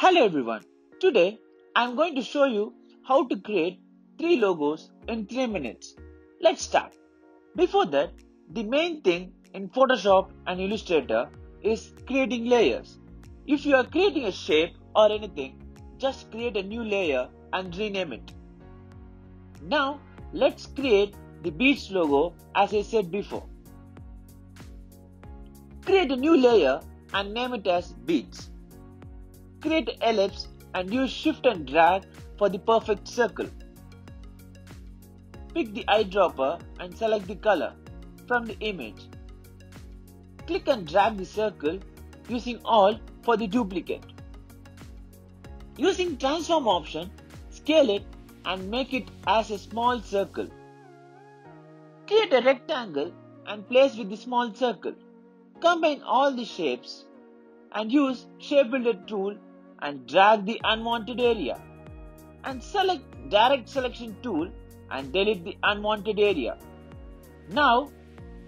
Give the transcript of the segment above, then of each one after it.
Hello everyone. Today I'm going to show you how to create three logos in 3 minutes. Let's start. Before that, the main thing in Photoshop and Illustrator is creating layers. If you are creating a shape or anything, just create a new layer and rename it. Now let's create the Beats logo as I said before. Create a new layer and name it as Beats. Create ellipse and use shift and drag for the perfect circle. Pick the eyedropper and select the color from the image. Click and drag the circle using Alt for the duplicate. Using transform option, scale it and make it as a small circle. Create a rectangle and place with the small circle. Combine all the shapes and use shape builder tool and drag the unwanted area and select direct selection tool and delete the unwanted area. Now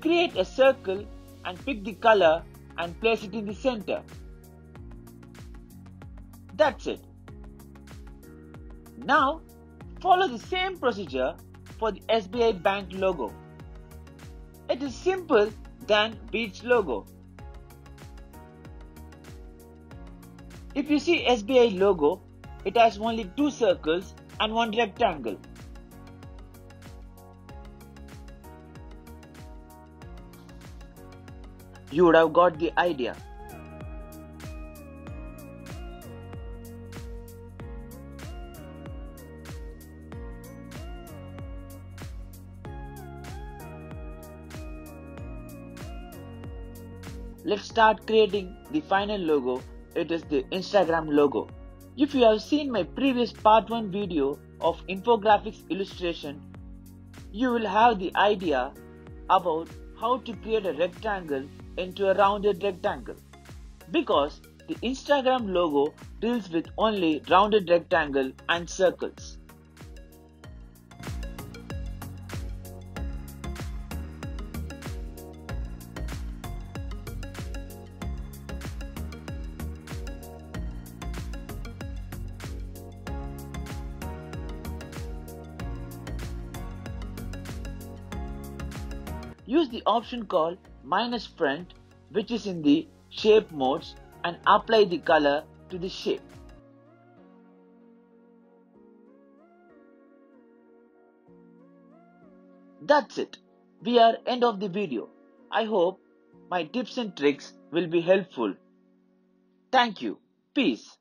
create a circle and pick the color and place it in the center. That's it. Now follow the same procedure for the SBI Bank logo. It is simple than Beats logo. If you see SBI logo, it has only two circles and one rectangle. You would have got the idea. Let's start creating the final logo. It is the Instagram logo. If you have seen my previous part 1 video of infographics illustration, you will have the idea about how to create a rectangle into a rounded rectangle. Because the Instagram logo deals with only rounded rectangle and circles. Use the option called minus front which is in the shape modes and apply the color to the shape. That's it. We are end of the video. I hope my tips and tricks will be helpful. Thank you. Peace.